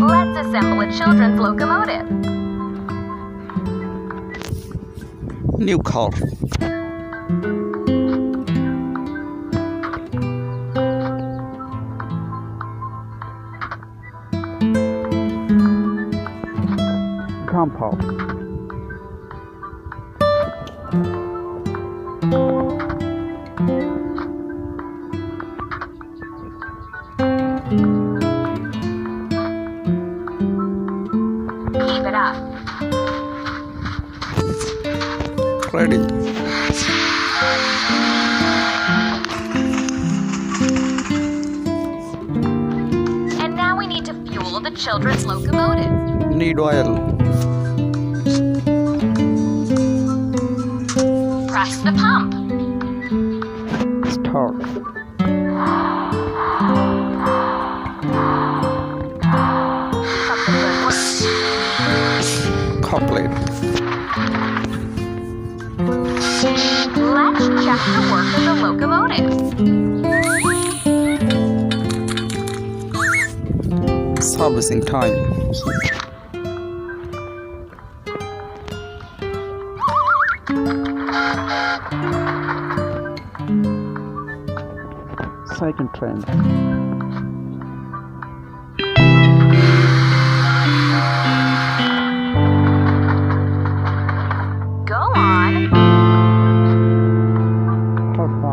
Let's assemble a children's locomotive. New car. Grandpa. Ready. And now we need to fuel the children's locomotive. Need oil. Press the pump. Start. Pump Let's check the work of the locomotive. Servicing time. Second train.